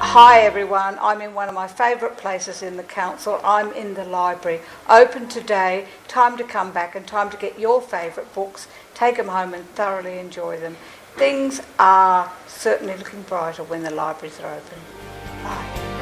Hi everyone, I'm in one of my favourite places in the council. I'm in the library. Open today, time to come back and time to get your favourite books, take them home and thoroughly enjoy them. Things are certainly looking brighter when the libraries are open. Bye.